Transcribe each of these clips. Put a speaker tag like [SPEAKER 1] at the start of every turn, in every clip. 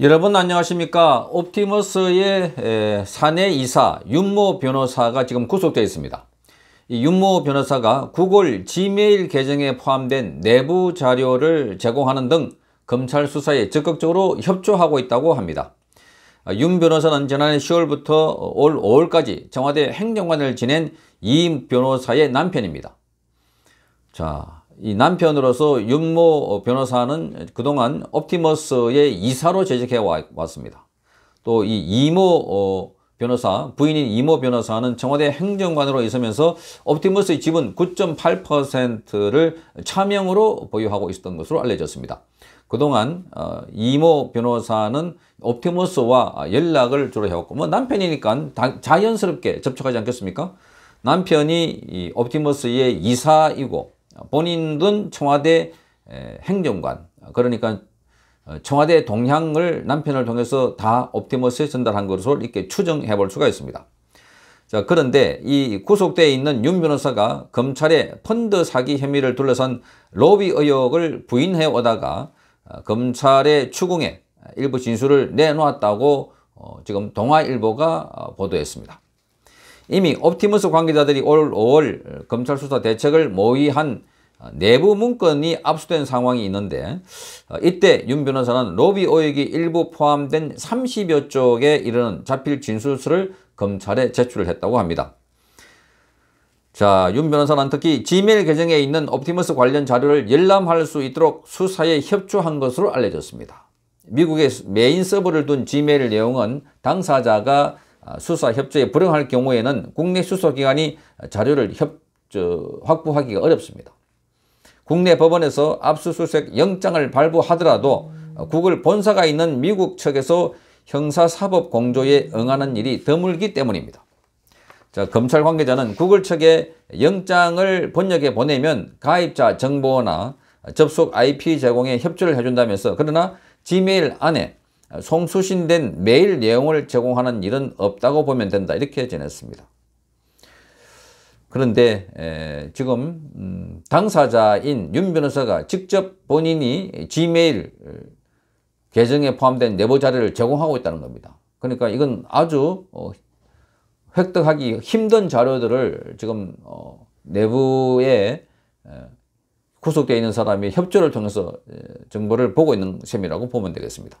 [SPEAKER 1] 여러분 안녕하십니까? 옵티머스의 사내 이사 윤모 변호사가 지금 구속되어 있습니다. 이 윤모 변호사가 구글 지메일 계정에 포함된 내부 자료를 제공하는 등 검찰 수사에 적극적으로 협조하고 있다고 합니다. 윤 변호사는 지난해 10월부터 올 5월까지 청와대 행정관을 지낸 이 변호사의 남편입니다. 자, 이 남편으로서 윤모 변호사는 그동안 옵티머스의 이사로 재직해 왔습니다. 또 이 이모 어, 변호사, 부인인 이모 변호사는 청와대 행정관으로 있으면서 옵티머스의 지분 9.8%를 차명으로 보유하고 있었던 것으로 알려졌습니다. 그동안 어, 이모 변호사는 옵티머스와 연락을 주로 해왔고 뭐 남편이니까 자연스럽게 접촉하지 않겠습니까? 남편이 옵티머스의 이사이고 본인은 청와대 행정관 그러니까 어, 청와대 동향을 남편을 통해서 다 옵티머스에 전달한 것으로 이렇게 추정해 볼 수가 있습니다. 자, 그런데 이 구속되어 있는 윤 변호사가 검찰의 펀드 사기 혐의를 둘러싼 로비 의혹을 부인해 오다가 어, 검찰의 추궁에 일부 진술을 내놓았다고 어, 지금 동아일보가 보도했습니다. 이미 옵티머스 관계자들이 올 5월 검찰 수사 대책을 모의한 내부 문건이 압수된 상황이 있는데 이때 윤 변호사는 로비 내역이 일부 포함된 30여 쪽에 이르는 자필 진술서를 검찰에 제출을 했다고 합니다. 자, 윤 변호사는 특히 지메일 계정에 있는 옵티머스 관련 자료를 열람할 수 있도록 수사에 협조한 것으로 알려졌습니다. 미국의 메인 서버를 둔 지메일 내용은 당사자가 아, 수사 협조에 불응할 경우에는 국내 수사기관이 자료를 협, 저, 확보하기가 어렵습니다. 국내 법원에서 압수수색 영장을 발부하더라도 구글 본사가 있는 미국 측에서 형사사법 공조에 응하는 일이 드물기 때문입니다. 자, 검찰 관계자는 구글 측에 영장을 번역해 보내면 가입자 정보나 접속 IP 제공에 협조를 해준다면서 그러나 지메일 안에 송수신된 메일 내용을 제공하는 일은 없다고 보면 된다. 이렇게 전했습니다. 그런데 에, 지금 음, 당사자인 윤 변호사가 직접 본인이 지메일 계정에 포함된 내부 자료를 제공하고 있다는 겁니다. 그러니까 이건 아주 어, 획득하기 힘든 자료들을 지금 어, 내부에 에, 구속되어 있는 사람이 협조를 통해서 정보를 보고 있는 셈이라고 보면 되겠습니다.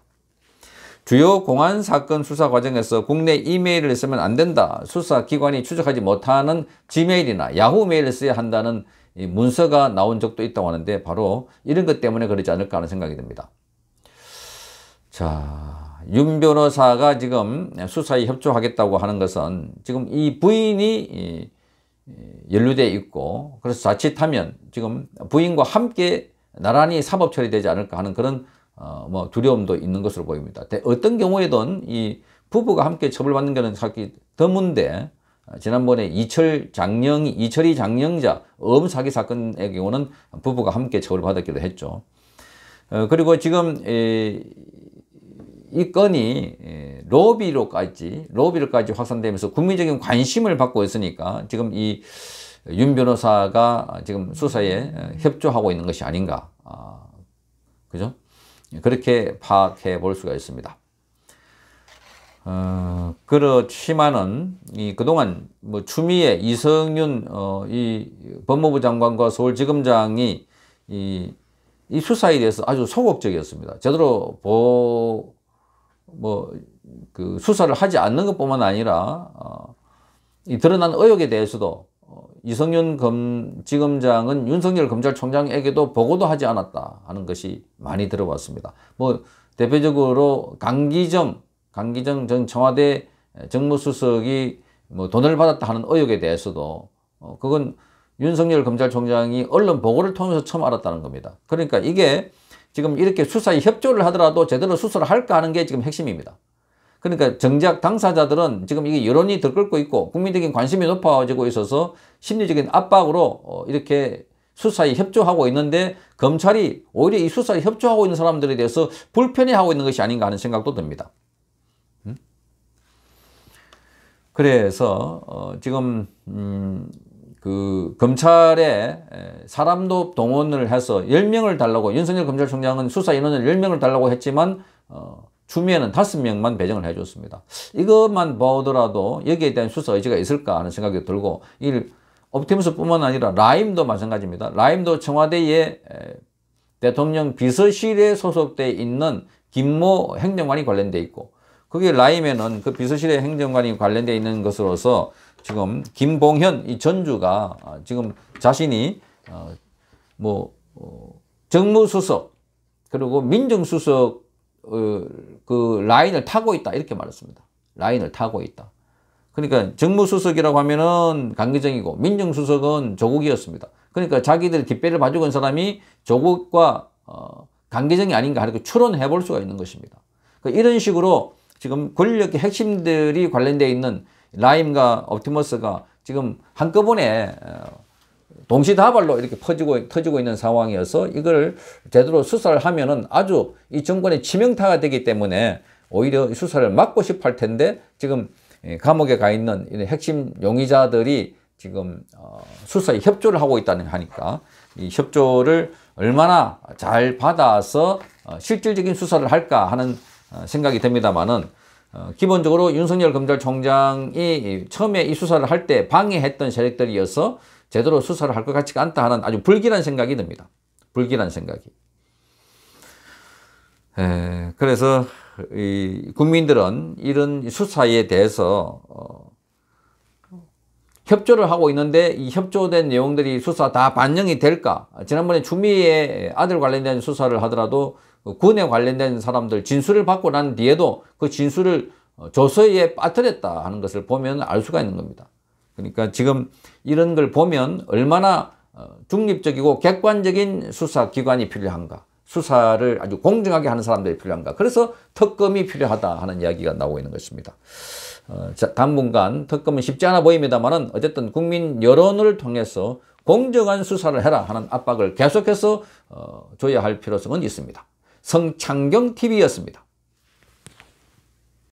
[SPEAKER 1] 주요 공안 사건 수사 과정에서 국내 이메일을 쓰면 안 된다. 수사기관이 추적하지 못하는 지메일이나 야후 메일을 써야 한다는 문서가 나온 적도 있다고 하는데 바로 이런 것 때문에 그러지 않을까 하는 생각이 듭니다. 자, 윤 변호사가 지금 수사에 협조하겠다고 하는 것은 지금 이 부인이 연루되어 있고 그래서 자칫하면 지금 부인과 함께 나란히 사법 처리되지 않을까 하는 그런 어, 뭐 두려움도 있는 것으로 보입니다. 어떤 경우에든 이 부부가 함께 처벌받는 것은 사기 드문데 어, 지난번에 이철 장영 이철이 장영자 음 사기 사건의 경우는 부부가 함께 처벌받았기도 했죠. 어, 그리고 지금 에, 이 건이 로비로까지 로비로까지 확산되면서 국민적인 관심을 받고 있으니까 지금 이 윤 변호사가 지금 수사에 협조하고 있는 것이 아닌가. 아, 그죠? 그렇게 파악해 볼 수가 있습니다. 어, 그렇지만은 이 그동안 뭐 추미애 이성윤 어, 이 법무부 장관과 서울지검장이 이, 이 수사에 대해서 아주 소극적이었습니다. 제대로 보, 뭐, 그 수사를 하지 않는 것뿐만 아니라, 어, 이 드러난 의혹에 대해서도 이성윤 검, 지검장은 윤석열 검찰총장에게도 보고도 하지 않았다 하는 것이 많이 들어왔습니다. 뭐 대표적으로 강기정, 강기정 전 청와대 정무수석이 뭐 돈을 받았다 하는 의혹에 대해서도 어, 그건 윤석열 검찰총장이 언론 보고를 통해서 처음 알았다는 겁니다. 그러니까 이게 지금 이렇게 수사에 협조를 하더라도 제대로 수사를 할까 하는 게 지금 핵심입니다. 그러니까 정작 당사자들은 지금 이게 여론이 들끓고 있고 국민적인 관심이 높아지고 있어서 심리적인 압박으로 어, 이렇게 수사에 협조하고 있는데 검찰이 오히려 이 수사에 협조하고 있는 사람들에 대해서 불편해하고 있는 것이 아닌가 하는 생각도 듭니다. 음? 그래서 어 지금 음, 그 검찰에 사람도 동원을 해서 10명을 달라고 윤석열 검찰총장은 수사 인원을 10명을 달라고 했지만 어 추미애는 다섯 명만 배정을 해줬습니다. 이것만 보더라도 여기에 대한 수사 의지가 있을까 하는 생각이 들고 이 옵티머스뿐만 아니라 라임도 마찬가지입니다. 라임도 청와대에 대통령 비서실에 소속돼 있는 김모 행정관이 관련돼 있고 거기에 라임에는 그 비서실의 행정관이 관련돼 있는 것으로서 지금 김봉현 이 전주가 지금 자신이 어뭐 어, 정무수석 그리고 민정수석 어, 그 라인을 타고 있다 이렇게 말했습니다. 라인을 타고 있다. 그러니까 정무수석이라고 하면은 강기정이고 민정수석은 조국이었습니다. 그러니까 자기들 뒷배를 봐주고 온 사람이 조국과 어, 강기정이 아닌가 하는 추론해 볼 수가 있는 것입니다. 그러니까 이런 식으로 지금 권력의 핵심들이 관련되어 있는 라임과 옵티머스가 지금 한꺼번에 어, 동시다발로 이렇게 퍼지고 터지고 있는 상황이어서 이걸 제대로 수사를 하면은 아주 이 정권의 치명타가 되기 때문에 오히려 수사를 막고 싶어 할 텐데 지금 예, 감옥에 가 있는 핵심 용의자들이 지금 어, 수사에 협조를 하고 있다는 하니까 이 협조를 얼마나 잘 받아서 어, 실질적인 수사를 할까 하는 어, 생각이 듭니다만은 기본적으로 윤석열 검찰총장이 처음에 이 수사를 할 때 방해했던 세력들이어서 제대로 수사를 할 것 같지가 않다 하는 아주 불길한 생각이 듭니다. 불길한 생각이. 에, 그래서 이 국민들은 이런 수사에 대해서 어, 협조를 하고 있는데 이 협조된 내용들이 수사 다 반영이 될까? 지난번에 추미애 아들 관련된 수사를 하더라도 그 군에 관련된 사람들 진술을 받고 난 뒤에도 그 진술을 조서에 빠뜨렸다 하는 것을 보면 알 수가 있는 겁니다. 그러니까 지금 이런 걸 보면 얼마나 어, 중립적이고 객관적인 수사기관이 필요한가. 수사를 아주 공정하게 하는 사람들이 필요한가. 그래서 특검이 필요하다 하는 이야기가 나오고 있는 것입니다. 어, 자, 당분간 특검은 쉽지 않아 보입니다만은 어쨌든 국민 여론을 통해서 공정한 수사를 해라 하는 압박을 계속해서 어, 줘야 할 필요성은 있습니다. 성창경 TV였습니다.